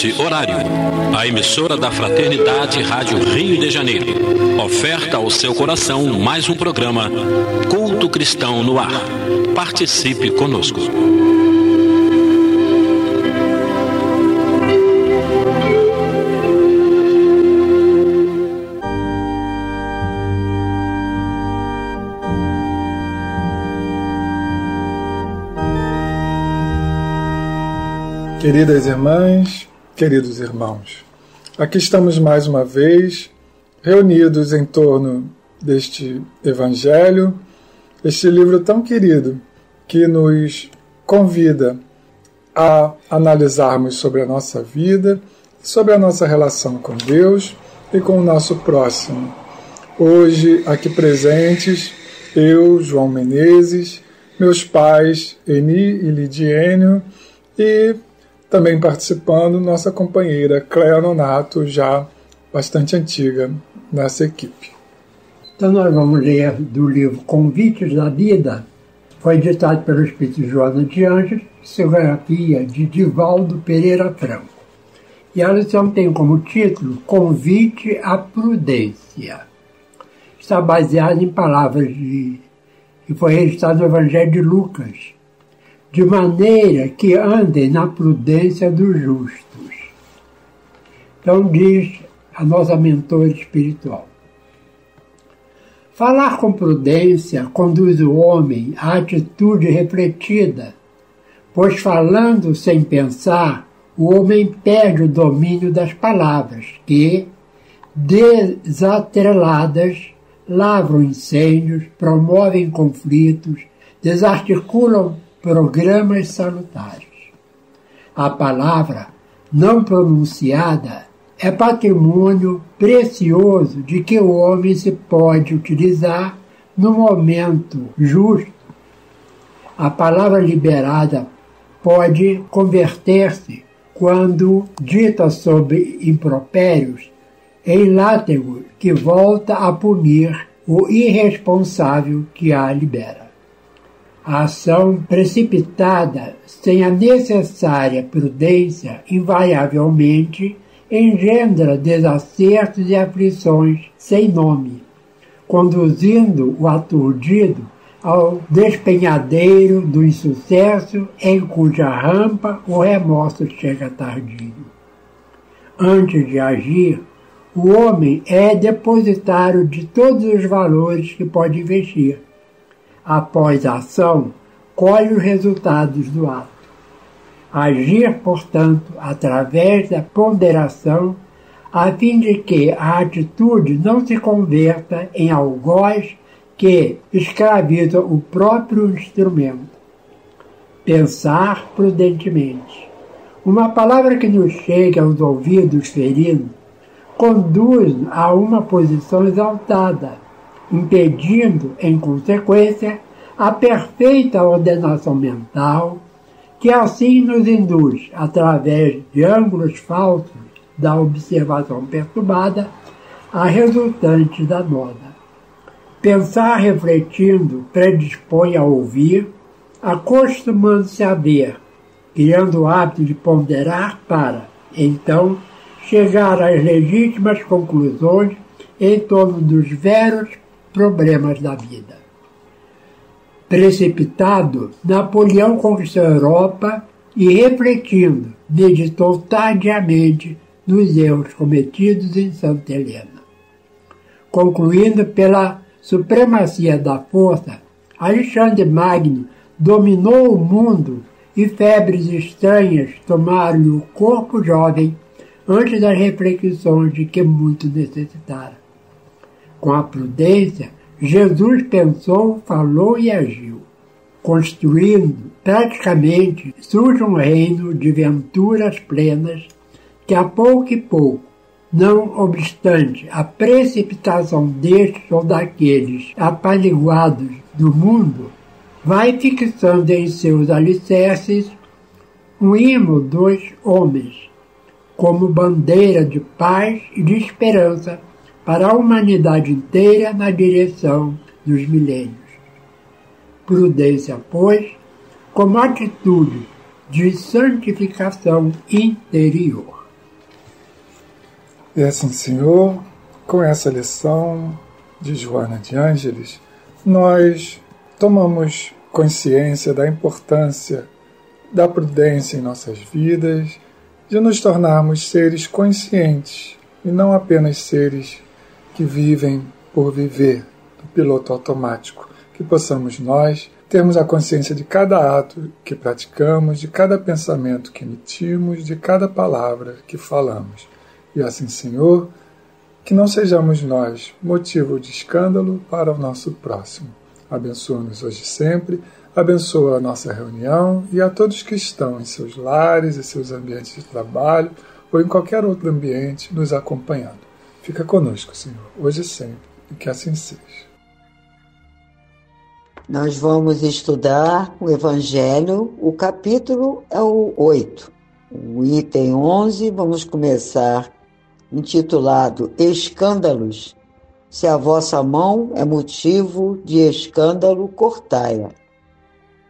nesse horário. A emissora da Fraternidade Rádio Rio de Janeiro oferta ao seu coração mais um programa Culto Cristão no Ar. Participe conosco. Queridas irmãs, queridos irmãos, aqui estamos mais uma vez reunidos em torno deste Evangelho, este livro tão querido que nos convida a analisarmos sobre a nossa vida, sobre a nossa relação com Deus e com o nosso próximo. Hoje, aqui presentes, eu, João Menezes, meus pais, Eni e Lidiênio, e também participando nossa companheira Cléa Nonato, já bastante antiga nessa equipe. Então nós vamos ler do livro Convites da Vida, foi editado pelo Espírito Joana de Anjos, psicografia de Divaldo Pereira Franco. E a lição tem como título Convite à Prudência. Está baseada em palavras de, que foi registrado no Evangelho de Lucas, de maneira que andem na prudência dos justos. Então diz a nossa mentora espiritual. Falar com prudência conduz o homem à atitude refletida, pois falando sem pensar, o homem perde o domínio das palavras, que, desatreladas, lavram incêndios, promovem conflitos, desarticulam programas salutares. A palavra não pronunciada é patrimônio precioso de que o homem se pode utilizar no momento justo. A palavra liberada pode converter-se, quando dita sob impropérios, em látego que volta a punir o irresponsável que a libera. A ação precipitada, sem a necessária prudência, invariavelmente engendra desacertos e aflições sem nome, conduzindo o aturdido ao despenhadeiro do insucesso em cuja rampa o remorso chega tardio. Antes de agir, o homem é depositário de todos os valores que pode investir após a ação, colhe os resultados do ato. Agir, portanto, através da ponderação, a fim de que a atitude não se converta em algoz que escraviza o próprio instrumento. Pensar prudentemente. Uma palavra que nos chega aos ouvidos feridos conduz a uma posição exaltada, impedindo, em consequência, a perfeita ordenação mental, que assim nos induz, através de ângulos falsos da observação perturbada, a resultante da moda. Pensar refletindo predispõe a ouvir, acostumando-se a ver, criando o hábito de ponderar para, então, chegar às legítimas conclusões em torno dos veros problemas da vida. Precipitado, Napoleão conquistou a Europa e, refletindo, meditou tardiamente nos erros cometidos em Santa Helena. Concluindo pela supremacia da força, Alexandre Magno dominou o mundo e febres estranhas tomaram-lhe o corpo jovem antes das reflexões de que muito necessitara. Com a prudência, Jesus pensou, falou e agiu, construindo praticamente surge um reino de venturas plenas que a pouco e pouco, não obstante a precipitação destes ou daqueles apaliguados do mundo, vai fixando em seus alicerces um imo dos homens, como bandeira de paz e de esperança para a humanidade inteira na direção dos milênios. Prudência, pois, como atitude de santificação interior. E assim, Senhor, com essa lição de Joana de Ângeles, nós tomamos consciência da importância da prudência em nossas vidas, de nos tornarmos seres conscientes e não apenas seres que vivem por viver do piloto automático, que possamos nós termos a consciência de cada ato que praticamos, de cada pensamento que emitimos, de cada palavra que falamos. E assim, Senhor, que não sejamos nós motivo de escândalo para o nosso próximo. Abençoa-nos hoje e sempre, abençoa a nossa reunião e a todos que estão em seus lares e seus ambientes de trabalho ou em qualquer outro ambiente nos acompanhando. Fica conosco, Senhor, hoje e sempre, e que assim seja. Nós vamos estudar o Evangelho, o capítulo é o 8. O item 11, vamos começar intitulado Escândalos. Se a vossa mão é motivo de escândalo, cortai-a.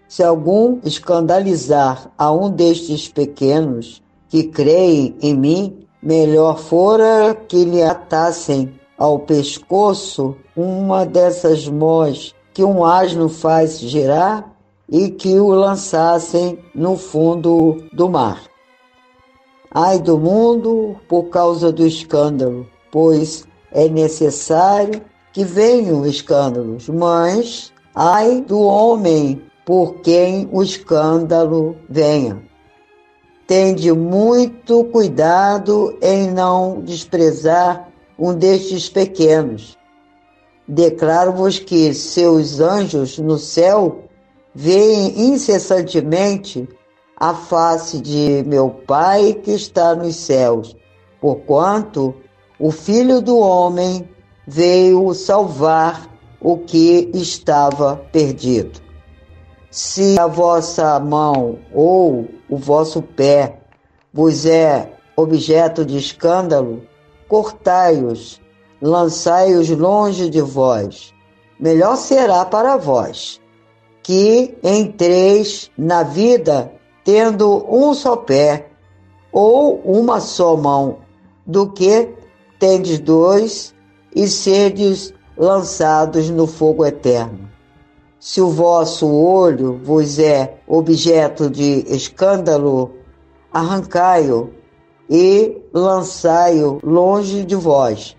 Se algum escandalizar a um destes pequenos que creem em mim, melhor fora que lhe atassem ao pescoço uma dessas mós que um asno faz girar e que o lançassem no fundo do mar. Ai do mundo por causa do escândalo, pois é necessário que venham escândalos, mas ai do homem por quem o escândalo venha. Tende muito cuidado em não desprezar um destes pequenos. Declaro-vos que seus anjos no céu veem incessantemente a face de meu Pai que está nos céus, porquanto o Filho do Homem veio salvar o que estava perdido. Se a vossa mão ou o vosso pé vos é objeto de escândalo, cortai-os, lançai-os longe de vós. Melhor será para vós que entreis na vida tendo um só pé ou uma só mão, do que tendes dois e sedes lançados no fogo eterno. Se o vosso olho vos é objeto de escândalo, arrancai-o e lançai-o longe de vós.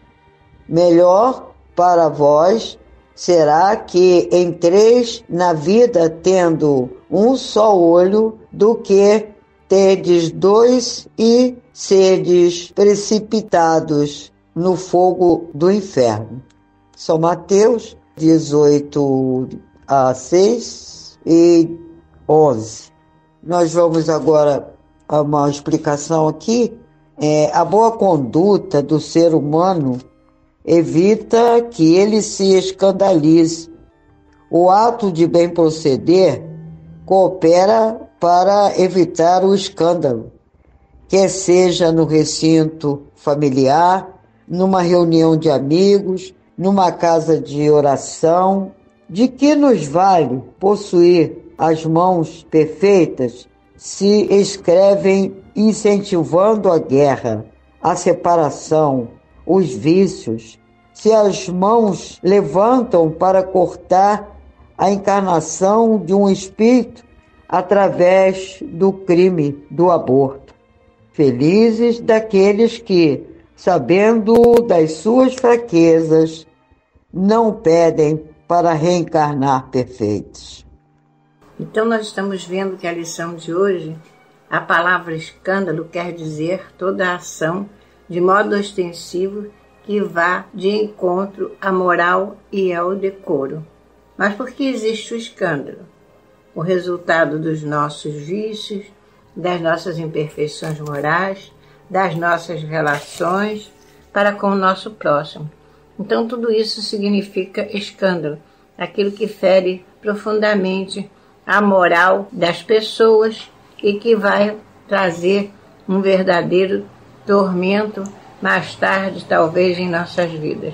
Melhor para vós será que entreis na vida tendo um só olho do que tedes dois e sedes precipitados no fogo do inferno. São Mateus 18 a 6 e 11. Nós vamos agora a uma explicação aqui. É, a boa conduta do ser humano evita que ele se escandalize. O ato de bem proceder coopera para evitar o escândalo, quer seja no recinto familiar, numa reunião de amigos, numa casa de oração. De que nos vale possuir as mãos perfeitas se escrevem incentivando a guerra, a separação, os vícios, se as mãos levantam para cortar a encarnação de um espírito através do crime do aborto. Felizes daqueles que, sabendo das suas fraquezas, não pedem para reencarnar perfeitos. Então, nós estamos vendo que a lição de hoje, a palavra escândalo quer dizer toda ação de modo ostensivo que vá de encontro à moral e ao decoro. Mas por que existe o escândalo? O resultado dos nossos vícios, das nossas imperfeições morais, das nossas relações para com o nosso próximo. Então, tudo isso significa escândalo, aquilo que fere profundamente a moral das pessoas e que vai trazer um verdadeiro tormento mais tarde, talvez, em nossas vidas.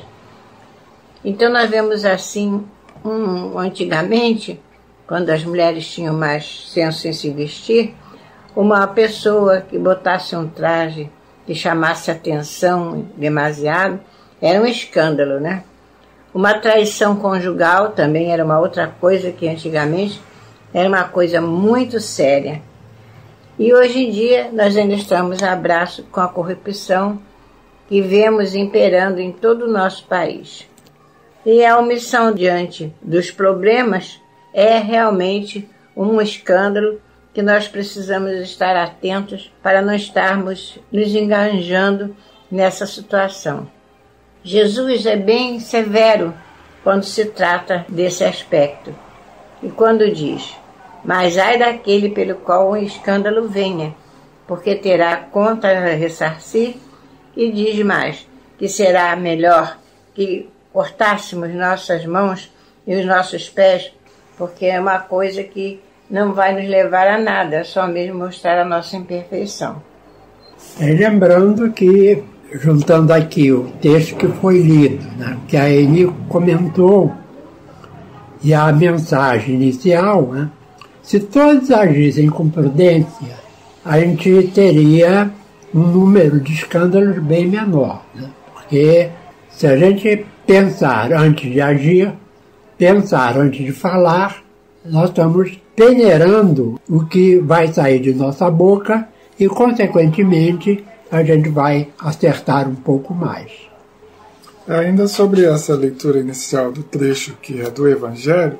Então, nós vemos assim, um, antigamente, quando as mulheres tinham mais senso em se vestir, uma pessoa que botasse um traje que chamasse atenção demasiado, era um escândalo, né? Uma traição conjugal também era uma outra coisa que antigamente era uma coisa muito séria. E hoje em dia nós ainda estamos a braço com a corrupção que vemos imperando em todo o nosso país. E a omissão diante dos problemas é realmente um escândalo que nós precisamos estar atentos para não estarmos nos enganjando nessa situação. Jesus é bem severo quando se trata desse aspecto. E quando diz: Mas ai daquele pelo qual o escândalo venha, porque terá conta a ressarcir, e diz mais: que será melhor que cortássemos nossas mãos e os nossos pés, porque é uma coisa que não vai nos levar a nada, só mesmo mostrar a nossa imperfeição. É, lembrando que juntando aqui o texto que foi lido, né, que a Eni comentou, e a mensagem inicial, né, se todos agissem com prudência, a gente teria um número de escândalos bem menor. Né, porque se a gente pensar antes de agir, pensar antes de falar, nós estamos peneirando o que vai sair de nossa boca e, consequentemente, a gente vai acertar um pouco mais. Ainda sobre essa leitura inicial do trecho que é do Evangelho,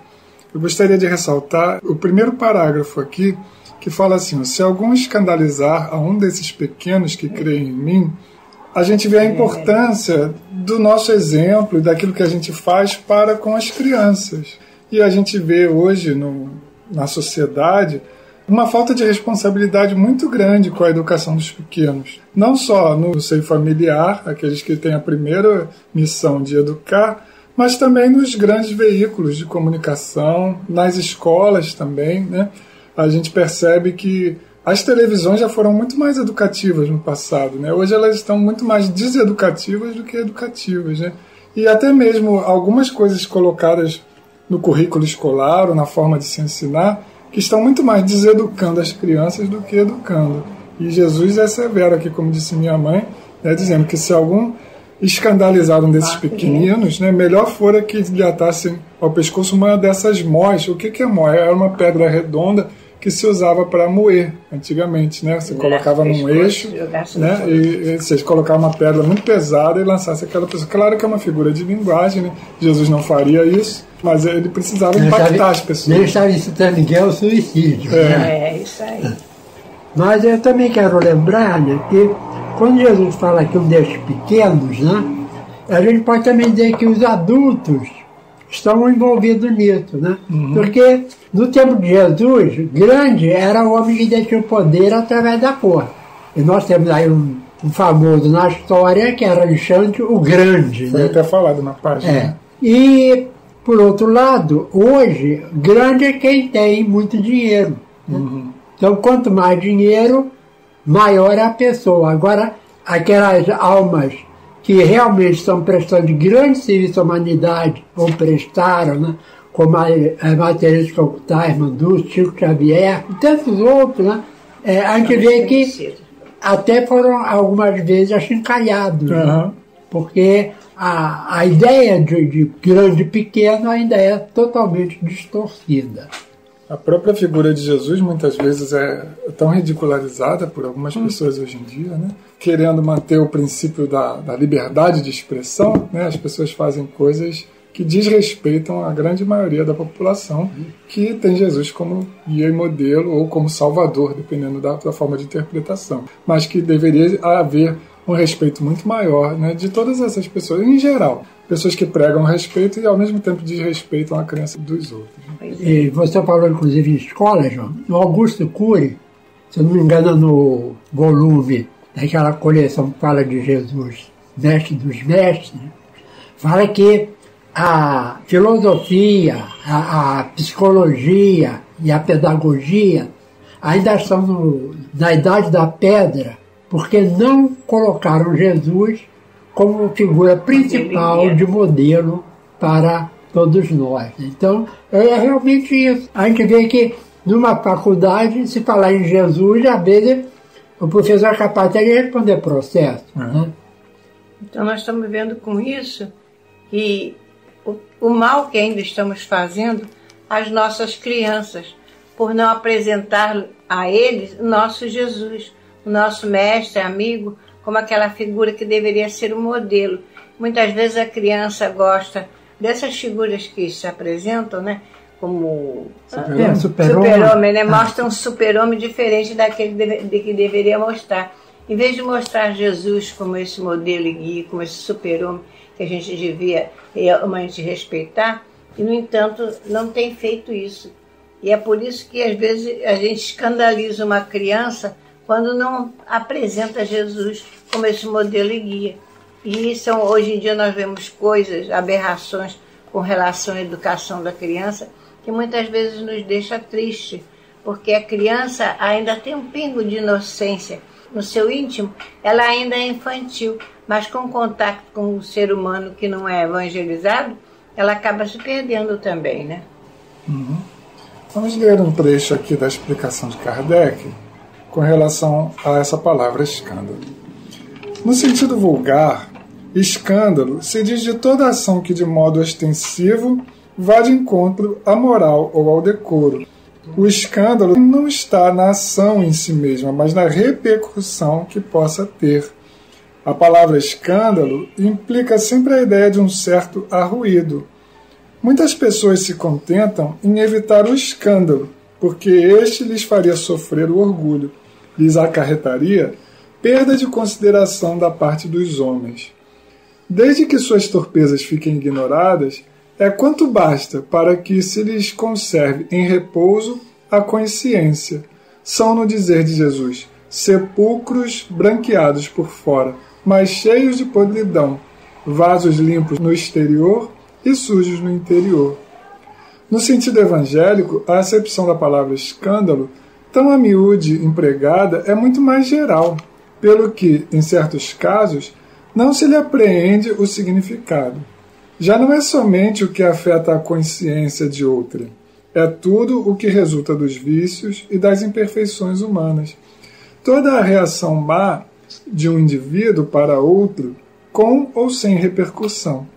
eu gostaria de ressaltar o primeiro parágrafo aqui, que fala assim: Se algum escandalizar a um desses pequenos que creem em mim, a gente vê a importância do nosso exemplo e daquilo que a gente faz para com as crianças. E a gente vê hoje no, na sociedade uma falta de responsabilidade muito grande com a educação dos pequenos. Não só no seio familiar, aqueles que têm a primeira missão de educar, mas também nos grandes veículos de comunicação, nas escolas também. Né? A gente percebe que as televisões já foram muito mais educativas no passado. Né? Hoje elas estão muito mais deseducativas do que educativas. Né? E até mesmo algumas coisas colocadas no currículo escolar ou na forma de se ensinar que estão muito mais deseducando as crianças do que educando. E Jesus é severo aqui, como disse minha mãe, né, dizendo que se algum escandalizar um desses pequeninos, né, melhor fora que lhe atassem ao pescoço uma dessas mós. O que, que é mó? Era uma pedra redonda que se usava para moer antigamente, né? Você colocava num eixo, né? E, e você colocava uma pedra muito pesada e lançasse aquela pessoa. Claro que é uma figura de linguagem, né? Jesus não faria isso, mas ele precisava ele impactar estava, as pessoas. Ele estava incitando ninguém ao suicídio. É. Né? é, isso aí. Mas eu também quero lembrar né, que quando Jesus fala aqui um desses pequenos, né? A gente pode também dizer que os adultos estão envolvidos nisso, né? Uhum. Porque no tempo de Jesus, grande era o homem que detinha o poder através da força. E nós temos aí um, um famoso na história que era Alexandre o Grande. Foi né? até falado na página. É. E, por outro lado, hoje, grande é quem tem muito dinheiro. Né? Uhum. Então, quanto mais dinheiro, maior é a pessoa. Agora, aquelas almas que realmente estão prestando grande serviço à humanidade, ou prestaram, né? Como a, a Matheus Calcutá, Irmã Dulce, Chico Xavier, e tantos outros, né? É, a gente vê que até foram algumas vezes achincalhados, uhum. né? porque a, a ideia de, de grande e pequeno ainda é totalmente distorcida. A própria figura de Jesus muitas vezes é tão ridicularizada por algumas hum. pessoas hoje em dia, né? querendo manter o princípio da, da liberdade de expressão, né? as pessoas fazem coisas que desrespeitam a grande maioria da população que tem Jesus como guia e modelo ou como salvador, dependendo da, da forma de interpretação. Mas que deveria haver um respeito muito maior né, de todas essas pessoas, em geral. Pessoas que pregam respeito e ao mesmo tempo desrespeitam a crença dos outros. E você falou, inclusive, em escola, João. O Augusto Cury, se eu não me engano, no volume daquela coleção que fala de Jesus, mestre dos mestres, fala que a filosofia, a, a psicologia e a pedagogia ainda estão no, na idade da pedra, porque não colocaram Jesus como figura principal de modelo para todos nós. Então, é realmente isso. A gente vê que numa faculdade, se falar em Jesus, às vezes o professor é capaz de responder processo. Né? Então nós estamos vendo com isso que o, o mal que ainda estamos fazendo às nossas crianças, por não apresentar a eles o nosso Jesus, o nosso mestre, amigo, como aquela figura que deveria ser o um modelo. Muitas vezes a criança gosta dessas figuras que se apresentam, né? Como super-homem, super super né? Mostra um super-homem diferente daquele de, que deveria mostrar. Em vez de mostrar Jesus como esse modelo e guia, como esse super-homem que a gente devia realmente respeitar, e no entanto não tem feito isso. E é por isso que às vezes a gente escandaliza uma criança quando não apresenta Jesus como esse modelo e guia. E são, hoje em dia nós vemos coisas, aberrações com relação à educação da criança, que muitas vezes nos deixa triste, porque a criança ainda tem um pingo de inocência no seu íntimo, ela ainda é infantil, mas com contato com o ser humano que não é evangelizado, ela acaba se perdendo também, né? Uhum. Vamos ler um trecho aqui da explicação de Kardec com relação a essa palavra escândalo. No sentido vulgar, escândalo se diz de toda ação que de modo ostensivo vá de encontro à moral ou ao decoro. O escândalo não está na ação em si mesma, mas na repercussão que possa ter. A palavra escândalo implica sempre a ideia de um certo arruído. Muitas pessoas se contentam em evitar o escândalo, porque este lhes faria sofrer o orgulho, lhes acarretaria perda de consideração da parte dos homens. Desde que suas torpezas fiquem ignoradas, é quanto basta para que se lhes conserve em repouso a consciência. São, no dizer de Jesus, sepulcros branqueados por fora, mas cheios de podridão, vasos limpos no exterior e sujos no interior. No sentido evangélico, a acepção da palavra escândalo, tão a miúde empregada, é muito mais geral, pelo que, em certos casos, não se lhe apreende o significado. Já não é somente o que afeta a consciência de outra, é tudo o que resulta dos vícios e das imperfeições humanas. Toda a reação má de um indivíduo para outro, com ou sem repercussão.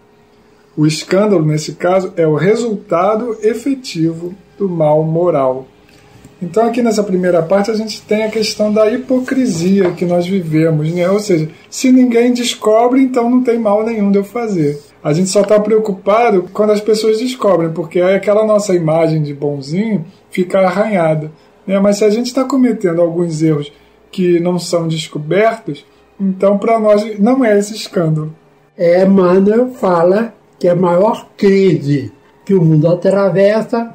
O escândalo, nesse caso, é o resultado efetivo do mal moral. Então, aqui nessa primeira parte, a gente tem a questão da hipocrisia que nós vivemos, né? Ou seja, se ninguém descobre, então não tem mal nenhum de eu fazer. A gente só está preocupado quando as pessoas descobrem, porque aí aquela nossa imagem de bonzinho fica arranhada. Né? Mas se a gente está cometendo alguns erros que não são descobertos, então para nós não é esse escândalo. É, Emmanuel fala que a maior crise que o mundo atravessa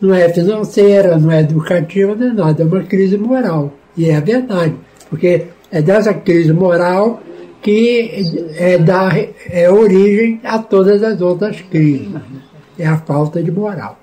não é financeira, não é educativa, nem nada, é uma crise moral. E é verdade, porque é dessa crise moral que é, dá, é origem a todas as outras crises. É a falta de moral.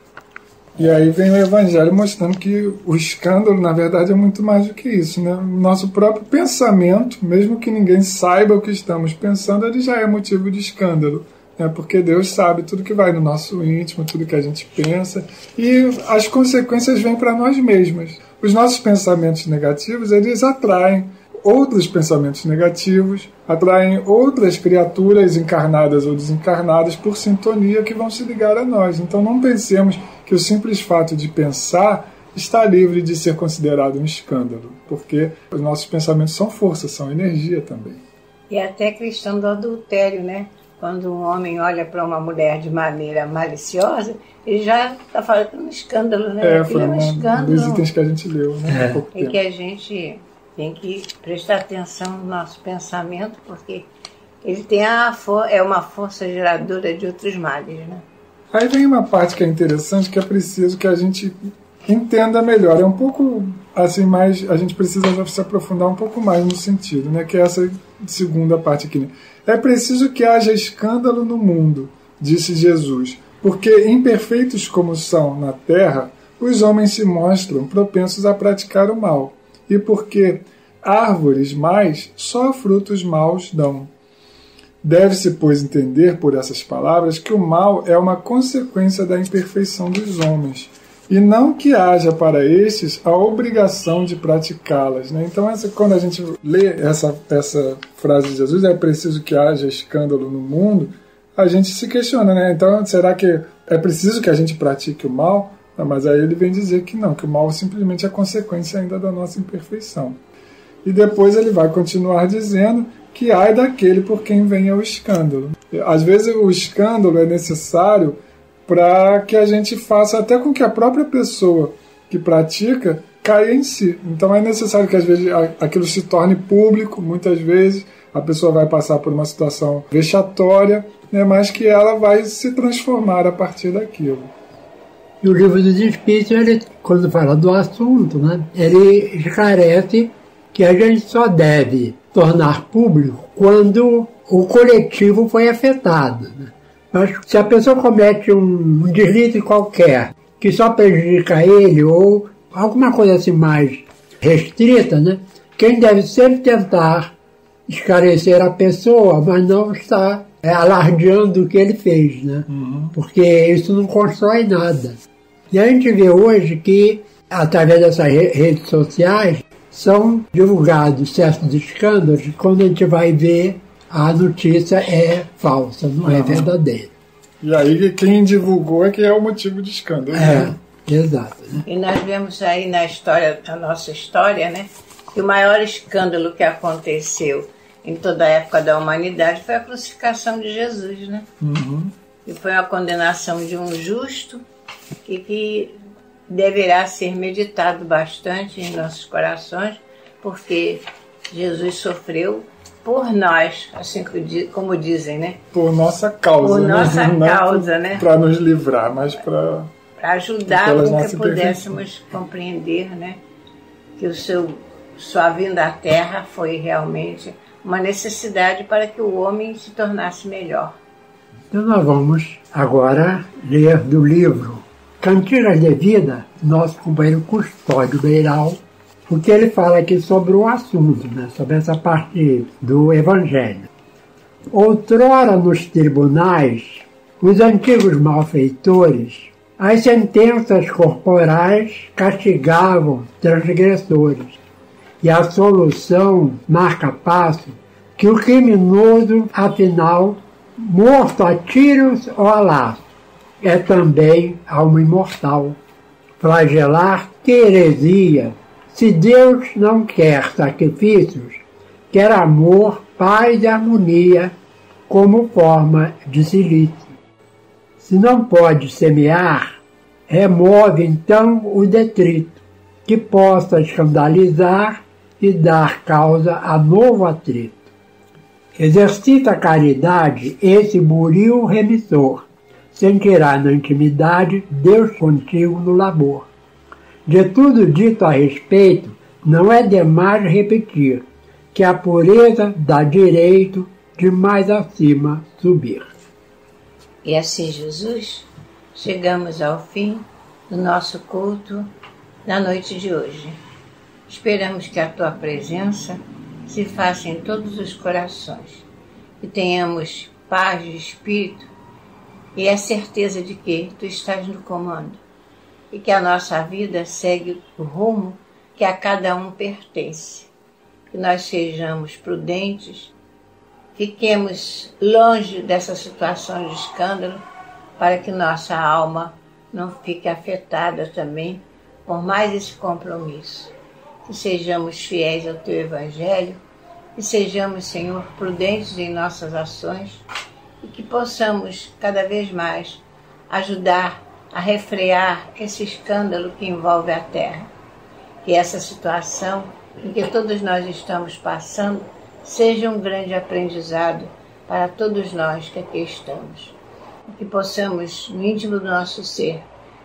E aí vem o Evangelho mostrando que o escândalo, na verdade, é muito mais do que isso. Né? O nosso próprio pensamento, mesmo que ninguém saiba o que estamos pensando, ele já é motivo de escândalo. Né? Porque Deus sabe tudo que vai no nosso íntimo, tudo que a gente pensa. E as consequências vêm para nós mesmos. Os nossos pensamentos negativos, eles atraem outros pensamentos negativos, atraem outras criaturas encarnadas ou desencarnadas por sintonia que vão se ligar a nós. Então não pensemos que o simples fato de pensar está livre de ser considerado um escândalo, porque os nossos pensamentos são força, são energia também. E até a questão do adultério, né? Quando um homem olha para uma mulher de maneira maliciosa, ele já está fazendo um escândalo, né? É, foi é um, um escândalo. dos itens que a gente leu, né? É. E que a gente tem que prestar atenção no nosso pensamento, porque ele tem a é uma força geradora de outros males, né? Aí vem uma parte que é interessante, que é preciso que a gente entenda melhor. É um pouco assim mais, a gente precisa se aprofundar um pouco mais no sentido, né? Que é essa segunda parte aqui. Né? É preciso que haja escândalo no mundo, disse Jesus, porque imperfeitos como são na terra, os homens se mostram propensos a praticar o mal e porque árvores mais só frutos maus dão. Deve-se, pois, entender por essas palavras que o mal é uma consequência da imperfeição dos homens, e não que haja para estes a obrigação de praticá-las. Né? Então, essa, quando a gente lê essa, essa frase de Jesus, é preciso que haja escândalo no mundo, a gente se questiona, né? Então, será que é preciso que a gente pratique o mal? Não, mas aí ele vem dizer que não, que o mal simplesmente é consequência ainda da nossa imperfeição. E depois ele vai continuar dizendo que ai daquele por quem venha o escândalo. Às vezes o escândalo é necessário para que a gente faça até com que a própria pessoa que pratica caia em si. Então é necessário que às vezes aquilo se torne público, muitas vezes a pessoa vai passar por uma situação vexatória, né, mas que ela vai se transformar a partir daquilo. E o livro dos Espíritos, ele, quando fala do assunto, né, ele esclarece que a gente só deve tornar público quando o coletivo foi afetado. Né? Mas se a pessoa comete um deslize qualquer que só prejudica ele ou alguma coisa assim mais restrita, né? Quem deve sempre tentar esclarecer a pessoa, mas não estar é, alardeando o que ele fez, né? Uhum. Porque isso não constrói nada. E a gente vê hoje que, através dessas redes sociais, são divulgados certos escândalos quando a gente vai ver a notícia é falsa, não é verdadeira. E aí quem divulgou é que é o motivo de escândalo. É, né? exato. Né? E nós vemos aí na história, na nossa história, né, que o maior escândalo que aconteceu em toda a época da humanidade foi a crucificação de Jesus, né? Uhum. E foi a condenação de um justo e que deverá ser meditado bastante em nossos corações, porque Jesus sofreu por nós, assim como dizem, né? Por nossa causa. Por né? nossa Não causa, né? Para nos livrar, mas para. Para ajudar com que pudéssemos compreender, né? Que o seu, sua vinda à Terra foi realmente uma necessidade para que o homem se tornasse melhor. Então nós vamos agora ler do livro Cantigas de Vida, nosso companheiro Custódio Beiral, porque ele fala aqui sobre o assunto, né, sobre essa parte do Evangelho. Outrora nos tribunais, os antigos malfeitores, as sentenças corporais castigavam transgressores, e a solução marca passo que o criminoso, afinal, morto a tiros ou a laço, é também alma imortal. Flagelar que heresia se Deus não quer sacrifícios, quer amor, paz e harmonia como forma de silício. Se não pode semear, remove então o detrito, que possa escandalizar e dar causa a novo atrito. Exercita a caridade esse buril remissor, sentirá na intimidade Deus contigo no labor. De tudo dito a respeito, não é demais repetir que a pureza dá direito de mais acima subir. E assim, Jesus, chegamos ao fim do nosso culto na noite de hoje. Esperamos que a tua presença se faça em todos os corações, que tenhamos paz de espírito e a certeza de que tu estás no comando e que a nossa vida segue o rumo que a cada um pertence. Que nós sejamos prudentes, fiquemos longe dessa situação de escândalo, para que nossa alma não fique afetada também por mais esse compromisso. Que sejamos fiéis ao teu Evangelho, que sejamos, Senhor, prudentes em nossas ações e que possamos cada vez mais ajudar a refrear esse escândalo que envolve a Terra. Que essa situação em que todos nós estamos passando seja um grande aprendizado para todos nós que aqui estamos. Que possamos, no íntimo do nosso ser,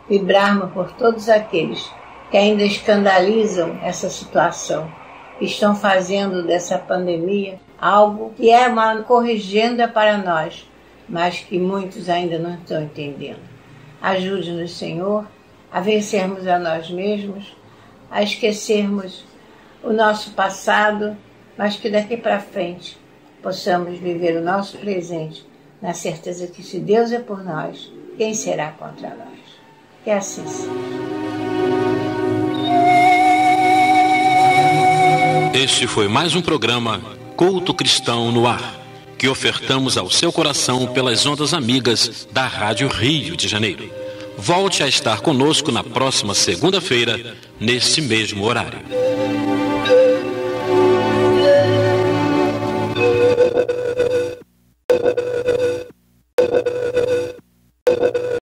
vibrarmos por todos aqueles que ainda escandalizam essa situação, que estão fazendo dessa pandemia algo que é uma corrigenda para nós, mas que muitos ainda não estão entendendo. Ajude-nos, Senhor, a vencermos a nós mesmos, a esquecermos o nosso passado, mas que daqui para frente possamos viver o nosso presente na certeza que se Deus é por nós, quem será contra nós? Que assim seja. Este foi mais um programa Culto Cristão no Ar, que ofertamos ao seu coração pelas ondas amigas da Rádio Rio de Janeiro. Volte a estar conosco na próxima segunda-feira, nesse mesmo horário.